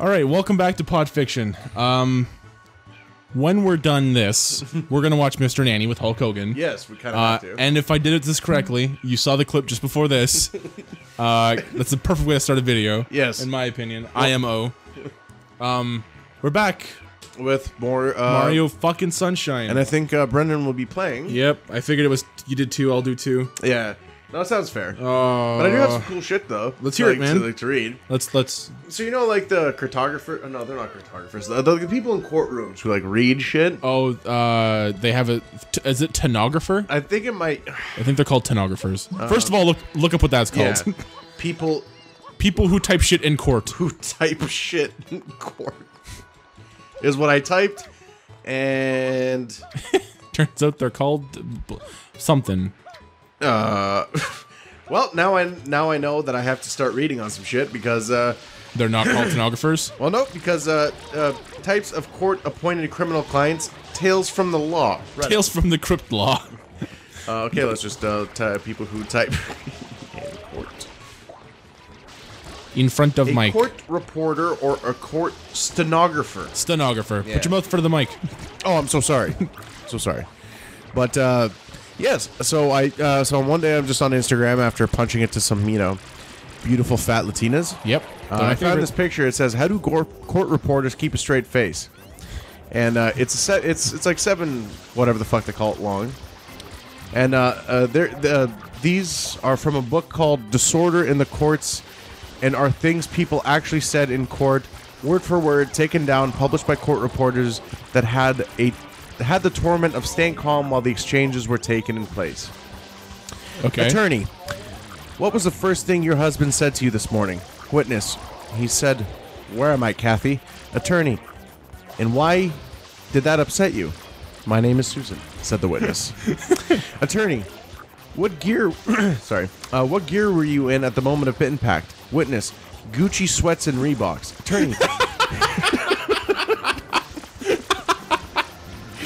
all right, welcome back to Pod Fiction. Um, when we're done this, we're gonna watch Mr. Nanny with Hulk Hogan. Yes, we kind of Uh, have to. and if I did it this correctly, you saw the clip just before this. Uh, that's the perfect way to start a video. Yes. in my opinion. IMO. Um, we're back. with more uh, Mario fucking Sunshine. and I think uh, Brendan will be playing. yep, I figured it was you did two. I'll do two. Yeah, no, it sounds fair. Oh, but I do have some cool shit though. let's hear it, man. To, like, to read. let's let's. So you know, like the cartographer? Oh, no, they're not cartographers. The, the people in courtrooms who like read shit. Oh, uh, they have a. T- is it tenographer? I think it might. I think they're called tenographers. First of all, look look up what that's called. Uh, Yeah, people People who type shit in court. who type shit in court is what I typed, and Turns out they're called something. Uh, well, now I now I know that I have to start reading on some shit because uh, They're not called stenographers. well, no, because uh, uh, types of court-appointed criminal clients, tales from the law. Reddit. Tales from the Crypt Law. Uh, okay, let's just uh, type people who type in court. In front of A Mike. court reporter or a court stenographer. Stenographer. Yeah. Put your mouth in front of the mic. Oh, I'm so sorry. so sorry. But uh, yes, so I uh, so one day I'm just on Instagram after punching it to some you know beautiful fat Latinas. Yep. Uh, I favorite. found this picture. It says, "How do court reporters keep a straight face?" And uh, it's a set. It's it's like seven whatever the fuck they call it long. And uh, uh, they're, uh, these are from a book called "Disorder in the Courts," and are things people actually said in court, word for word, taken down, published by court reporters that had a had the torment of staying calm while the exchanges were taken in place. Okay. Attorney, what was the first thing your husband said to you this morning? Witness, he said, Where am I, Kathy? Attorney, and why did that upset you? My name is Susan, said the witness. Attorney, what gear, sorry, uh, what gear were you in at the moment of impact? Witness, Gucci sweats and Reeboks. Attorney,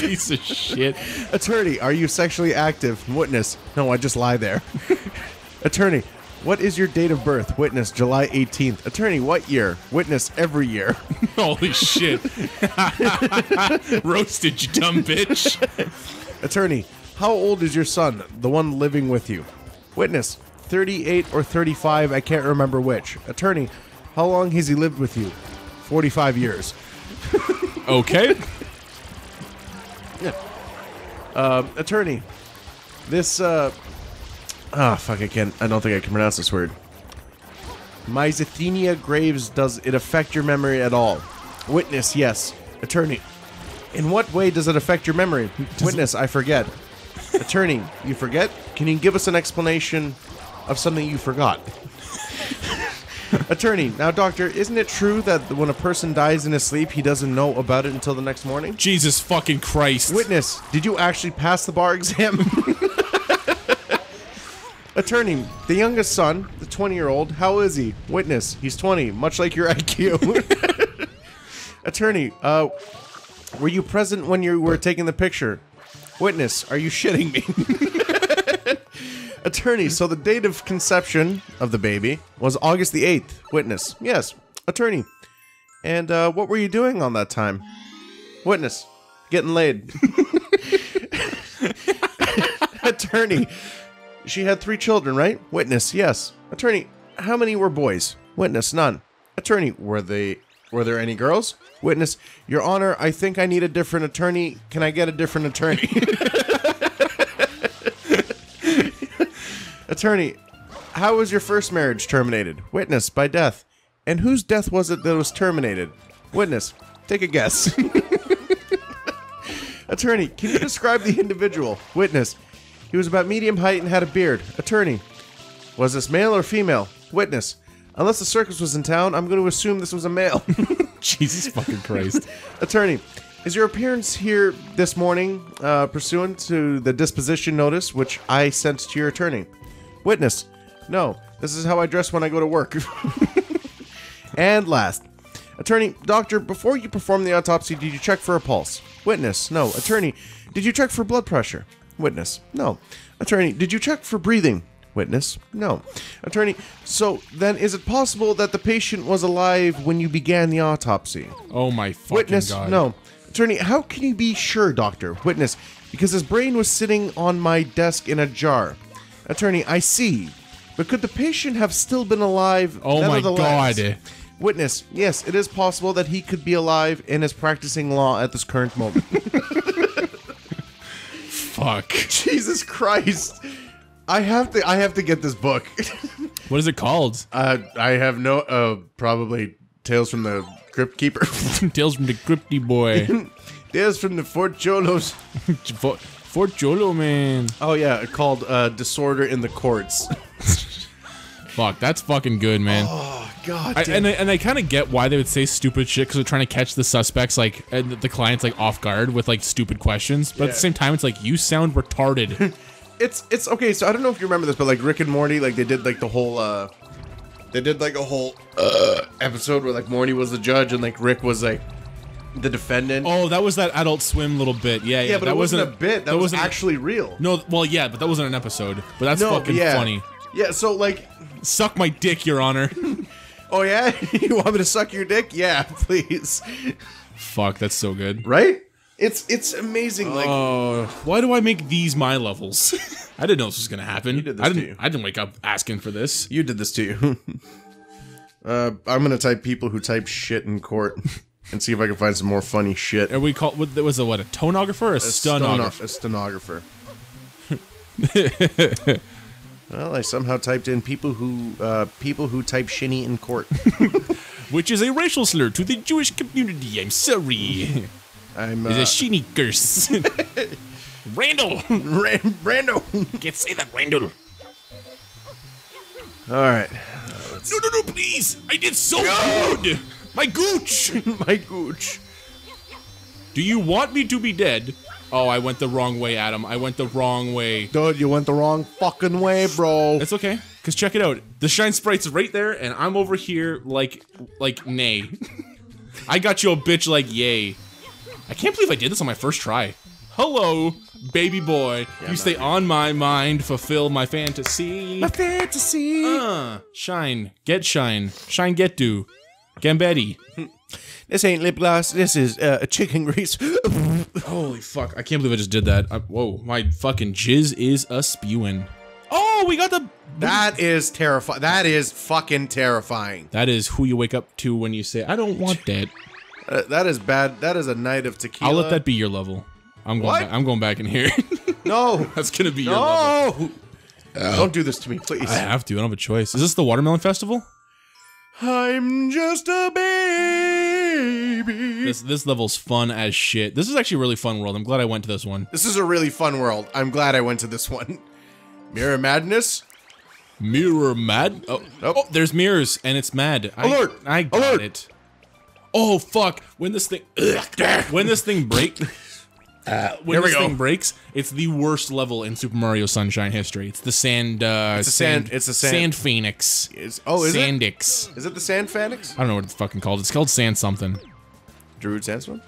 Piece of shit. Attorney, are you sexually active? Witness, no, I just lie there. Attorney, what is your date of birth? Witness, July 18th. Attorney, what year? Witness, every year. Holy shit. Roasted, you dumb bitch. Attorney, how old is your son, the one living with you? Witness, 38 or 35, I can't remember which. Attorney, how long has he lived with you? 45 years. Okay. Attorney, this, uh. Ah, fuck, I can't. I don't think I can pronounce this word. Myasthenia gravis, does it affect your memory at all? Witness, yes. Attorney, in what way does it affect your memory? Witness, I forget. Attorney, you forget? Can you give us an explanation of something you forgot? Attorney, now, doctor, isn't it true that when a person dies in his sleep, he doesn't know about it until the next morning? Jesus fucking Christ. Witness, did you actually pass the bar exam? Attorney, the youngest son, the 20 year old, how is he? Witness, he's 20, much like your IQ. Attorney, uh, were you present when you were taking the picture? Witness, are you shitting me? Attorney, so the date of conception of the baby was August the 8th. Witness, yes. Attorney, and uh, what were you doing on that time? Witness, getting laid. Attorney, she had three children, right? Witness, yes. Attorney, how many were boys? Witness, none. Attorney, were they were there any girls? Witness, Your Honor, I think I need a different attorney. Can I get a different attorney? attorney, how was your first marriage terminated? Witness, by death. And whose death was it that was terminated? Witness, take a guess. Attorney, can you describe the individual? Witness, he was about medium height and had a beard. Attorney, was this male or female? Witness, unless the circus was in town, I'm going to assume this was a male. Jesus fucking Christ. Attorney, is your appearance here this morning uh, pursuant to the deposition notice which I sent to your attorney? Witness, no. This is how I dress when I go to work. and last, attorney, doctor, before you performed the autopsy, did you check for a pulse? Witness, no. Attorney, did you check for blood pressure? Witness, no. Attorney, did you check for breathing? Witness, no. Attorney, so then is it possible that the patient was alive when you began the autopsy? Oh my fucking Witness, god. no. Attorney, how can you be sure, doctor? Witness, because his brain was sitting on my desk in a jar. Attorney, I see. But could the patient have still been alive? Oh my? God. Witness, yes, it is possible that he could be alive and is practicing law at this current moment. Fuck. Jesus Christ. I have to I have to get this book. What is it called? uh, I have no uh probably Tales from the Crypt Keeper. Tales from the Crypty Boy. Tales from the Fort Cholos. Fort, Jolo, man. Oh yeah, called uh Disorder in the Courts. Fuck, that's fucking good, man. Oh god. I, and I, and I kind of get why they would say stupid shit because they're trying to catch the suspects, like and the clients, like off guard with like stupid questions. But at the same time, it's like you sound retarded. it's it's okay, so I don't know if you remember this, but like Rick and Morty, like they did like the whole uh they did like a whole uh episode where like Morty was the judge and like Rick was like the defendant. oh, that was that Adult Swim little bit. Yeah, yeah. yeah, but that it wasn't, a bit. That, was wasn't actually real. No, well, yeah, but that wasn't an episode. But that's No, fucking yeah. funny. Yeah, so like Suck my dick, Your Honor. Oh yeah? you want me to suck your dick? Yeah, please. Fuck, that's so good. Right? It's it's amazing. Like Oh, why do I make these my levels? I didn't know this was gonna happen. did this I didn't. you. I didn't wake up asking for this. you did this to you. uh, I'm gonna type people who type shit in court and see if I can find some more funny shit. Are we called? What was a what? A tonographer or a, Steno- stenographer? a stenographer. well, I somehow typed in people who uh, people who type shinny in court. Which is a racial slur to the Jewish community. I'm sorry. I'm It's uh, a shinny curse. Randall, Ran- Brando. can't say that, Randall. All right, No, no, no, please! I did so good! My gooch! my gooch. Do you want me to be dead? Oh, I went the wrong way, Adam. I went the wrong way. Dude, you went the wrong fucking way, bro. It's okay, cause check it out. The shine sprite's right there, and I'm over here like, like nay. I got you a bitch like yay. I can't believe I did this on my first try. Hello, baby boy. you stay on my mind, fulfill my fantasy. My fantasy. Uh, shine, get shine, shine, get do, Gambetti. This ain't lip gloss. This is uh, a chicken grease. Holy fuck! I can't believe I just did that. I, whoa, my fucking jizz is a spewing. Oh, we got the. that is terrifying. That is fucking terrifying. That is who you wake up to when you say, "I don't want that." Uh, that is bad. That is a night of tequila. I'll let that be your level. I'm going. What? Back, I'm going back in here. No. That's gonna be your level. No. Don't do this to me, please. I have to. I don't have a choice. Is this the watermelon festival? I'm just a baby. This this level's fun as shit. This is actually a really fun world. I'm glad I went to this one. This is a really fun world. I'm glad I went to this one. Mirror Madness. Mirror mad. Oh, Nope. oh there's mirrors and it's mad. Alert! I, got Alert! it. Oh fuck! When this thing, when this thing break, uh, when this thing breaks, it's the worst level in Super Mario Sunshine history. It's the sand. Uh, It's a sand- it's a sand- Sand phoenix. Is oh is it? Sandix. Is it the Sand Phoenix? I don't know what it's fucking called. It's called sand something. Druid Sandstorm.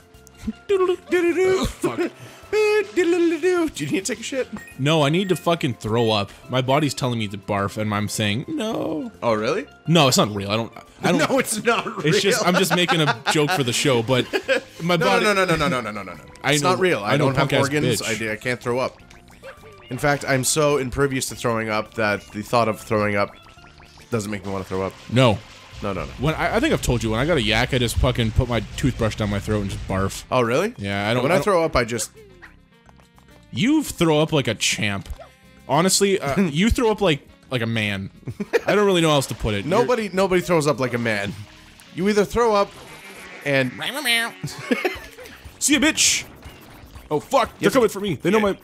Doodle-doo. Fuck. Do you need to take a shit? No, I need to fucking throw up. My body's telling me to barf, and I'm saying no. Oh really? No, it's not real. I don't. I don't. No, it's not real. It's just I'm just making a joke for the show, but my No, body. no, no, no, no, no, no, no, no, no. It's know- not real. I, I don't have organs. I, I can't throw up. In fact, I'm so impervious to throwing up that the thought of throwing up doesn't make me want to throw up. No. No, no, no. When I, I think I've told you when I got a yak, I just fucking put my toothbrush down my throat and just barf. Oh, really? Yeah, I don't. When I I don't- throw up, I just you throw up like a champ. Honestly, uh, you throw up like like a man. I don't really know how else to put it. You're- nobody nobody throws up like a man. You either throw up and See a bitch. Oh fuck! They're to- coming for me. They know yeah. my.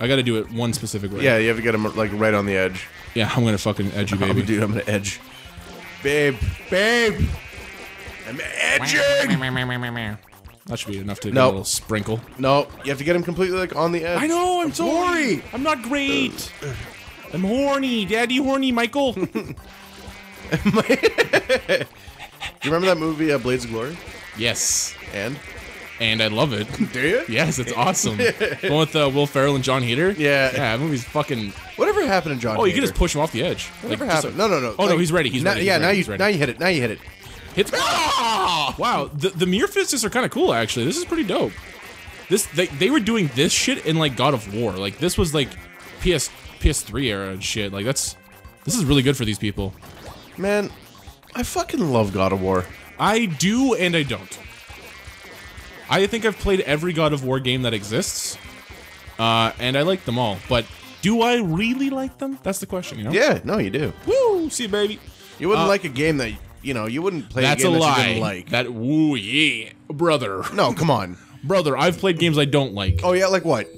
I gotta do it one specific way. yeah, you have to get them like right on the edge. Yeah, I'm gonna fucking edge you, baby. dude, I'm gonna edge. Babe, babe, I'm edging. That should be enough to get No. a little sprinkle. No, you have to get him completely like on the edge. I know. I'm sorry. Horny. I'm not great. I'm horny, Daddy. Horny, Michael. Do you remember that movie, uh, Blades of Glory? yes, And and I love it. do you? Yes, it's awesome. the one with uh, Will Ferrell and Jon Heder. Yeah. yeah. That movie's fucking. Whatever happened to John? Oh, you can Hader? just push him off the edge. Whatever just happened? no, no, no. Oh no, Like, he's ready. He's now- ready. Yeah, he's now ready, you he's ready. now you hit it. Now you hit it. Hit. Ah! Wow, the the mirror fists are kind of cool actually. This is pretty dope. This they they were doing this shit in like God of War. Like this was like PS PS3 era and shit. Like that's this is really good for these people. Man, I fucking love God of War. I do and I don't. I think I've played every God of War game that exists, uh, and I like them all. But do I really like them? That's the question. You know? Yeah, no, you do. Woo! See, baby. You wouldn't Uh, like a game that you know. You wouldn't play That's a a game that you lie. didn't like. That woo yeah, brother. no, come on. Brother, I've played games I don't like. Oh yeah, like what?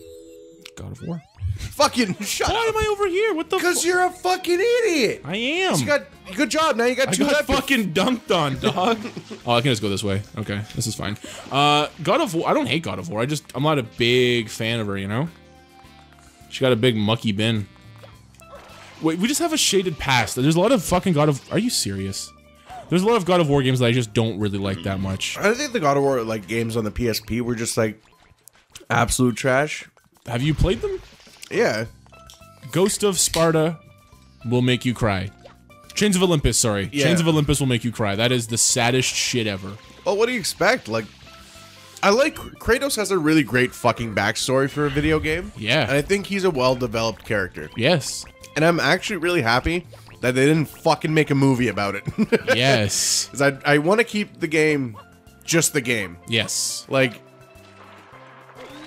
God of War. Fucking shut Why up. am I over here? What the? Because you're a fucking idiot. I am. You got good job. Now you got I two got weapons. fucking dunked on, dog. oh, I can just go this way. Okay, this is fine. Uh, God of War. I don't hate God of War. I just I'm not a big fan of her. You know. She got a big mucky bin. Wait, we just have a shaded past. There's a lot of fucking God of. Are you serious? There's a lot of God of War games that I just don't really like that much. I think the God of War like games on the PSP were just like absolute trash. Have you played them? Yeah. Ghost of Sparta will make you cry. Chains of Olympus, sorry. Yeah. Chains of Olympus will make you cry. That is the saddest shit ever. Well, what do you expect? Like, I like Kratos has a really great fucking backstory for a video game. Yeah. And I think he's a well developed character. Yes. And I'm actually really happy that they didn't fucking make a movie about it. Yes. 'Cause I, I want to keep the game just the game. yes. Like,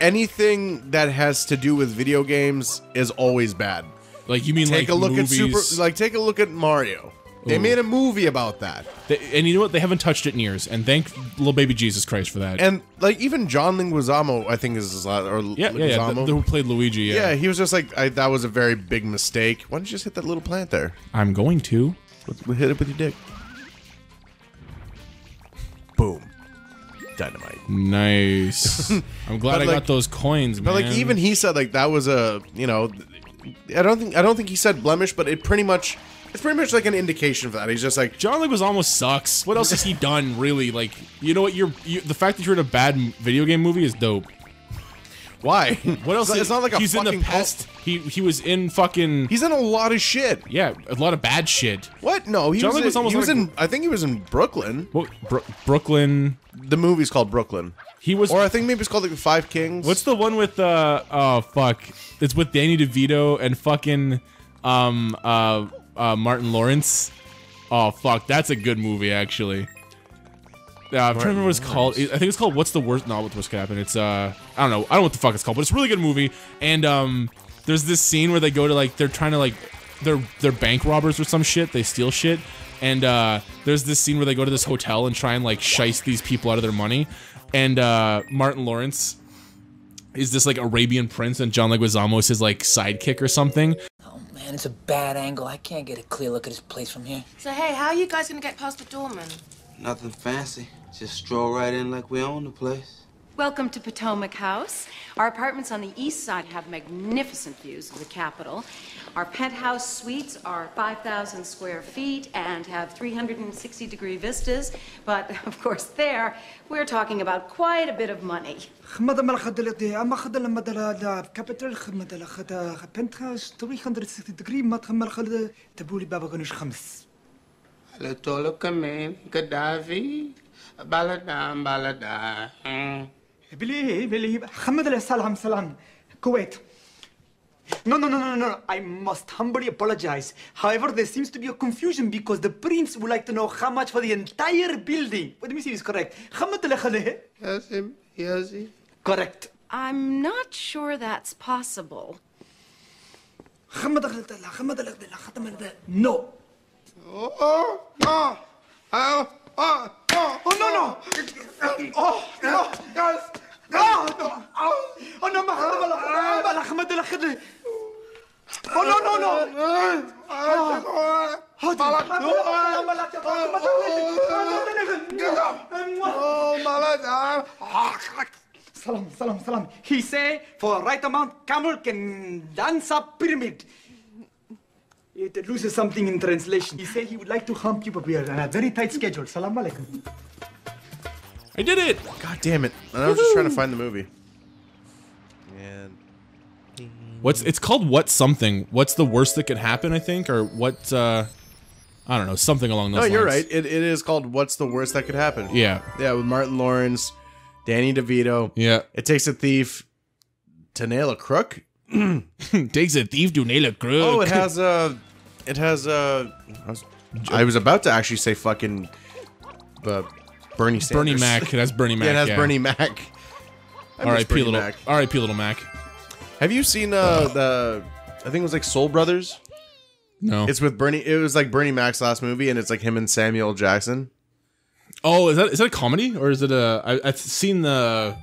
anything that has to do with video games is always bad. Like you mean Take like a look movies, at Super. Like, take a look at Mario. They Ooh. made a movie about that. They- and you know what? They haven't touched it in years. And thank little baby Jesus Christ for that. And like even John Leguizamo, I think is his last, or yeah, yeah, yeah. The, the who played Luigi? Yeah. Yeah, he was just like, I, that was a very big mistake. Why don't you just hit that little plant there? I'm going to. Hit it with your dick. Boom. Dynamite. Nice. I'm glad But, I like- got those coins, man. But like even he said like that was a you know, I don't think I don't think he said blemish, but it pretty much it's pretty much like an indication of that. He's just like John Leguizamo almost sucks. What else has he done? Really? Like, you know what? You're you, the fact that you're in a bad video game movie is dope. Why? What else? It's, not- it's not like a he's in the past. He he was in fucking He's in a lot of shit. yeah, a lot of bad shit. What? No, he John was, in, he was in. I think he was in Brooklyn. What Bro- Brooklyn? The movie's called Brooklyn, He was. or I think maybe it's called like Five Kings. What's the one with uh oh fuck? It's with Danny DeVito and fucking um uh, uh Martin Lawrence. Oh fuck, that's a good movie actually. Yeah, I'm trying to remember what it's called. I think it's called What's the Worst Not What the Worst Could Happen. It's uh I don't know. I don't know what the fuck it's called, but it's a really good movie. And um there's this scene where they go to like they're trying to like they're they're bank robbers or some shit. They steal shit. And uh there's this scene where they go to this hotel and try and like shice these people out of their money. And uh Martin Lawrence is this like Arabian prince and John Leguizamo is his like sidekick or something. Oh man, it's a bad angle. I can't get a clear look at this place from here. So hey, how are you guys gonna get past the doorman? Nothing fancy. Just stroll right in like we own the place. Welcome to Potomac House. Our apartments on the east side have magnificent views of the Capitol. Our penthouse suites are 5,000 square feet and have 360 degree vistas. But of course, there, we're talking about quite a bit of money. خدمة ما خدلتي أما خدل ما دل كابيتال خدمة دل خد بنت هاوس 360 degree ما تخمر خد تبولي بابا غنوش خمس Alatola Kamen Gaddafi Baladam Baladam. Believe, believe. Hamad Salam Salam. Kuwait. No, no, no, no, no. I must humbly apologize. However, there seems to be a confusion because the prince would like to know how much for the entire building. Let me see if it's correct. Hamad al yes. Correct. I'm not sure that's possible. No. Oh, oh, oh, oh, oh, oh, Oh, no, no. Oh, no. yes. Oh, no. Oh, oh no, ما خدم الله. ما حمد الله خليه. Oh, no, no, no. Oh. Salam, salam, salam. He say for right amount, camel can dance up pyramid. It loses something in translation. He said he would like to hump you, but we are on a very tight schedule. Salam alaikum. I did it! God damn it! And I was just trying to find the movie. And What's it's called? What something? What's the worst that could happen? I think, or what? uh I don't know, something along those No, lines. you're right. It, it is called "What's the Worst That Could Happen." Yeah, yeah, with Martin Lawrence, Danny DeVito. yeah. It takes a thief to nail a crook. Takes a thief to nail a crook. Oh, it has a. It has a. I was, I was about to actually say fucking. Uh, Bernie Sanders. Bernie Mac. It has Bernie Mac. Yeah, it has yeah. Bernie Mac. R.I.P. Little. Mac. R.I.P. Little Mac. Have you seen uh, the? I think it was like Soul Brothers. No. It's with Bernie. It was like Bernie Mac's last movie, and it's like him and Samuel Jackson. oh, is that is that a comedy or is it a? I, I've seen the.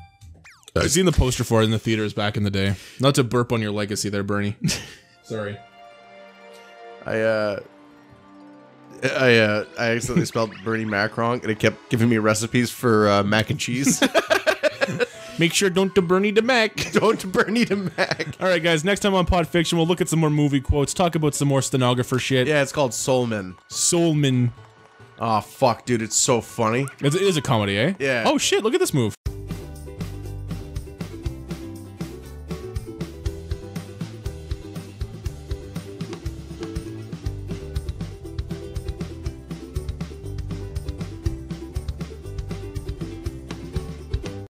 I've seen the poster for it in the theaters back in the day. Not to burp on your legacy there, Bernie. Sorry. I uh. I uh, I accidentally spelled Bernie Mac wrong, and it kept giving me recipes for uh, mac and cheese. Make sure don't to Bernie the Mac. Don't Bernie the Mac. All right, guys. Next time on Pod Fiction, we'll look at some more movie quotes, talk about some more stenographer shit. Yeah, it's called Soul Men. Soulman. Oh fuck, dude, it's so funny. It's, it is a comedy, eh? Yeah. Oh shit! Look at this move.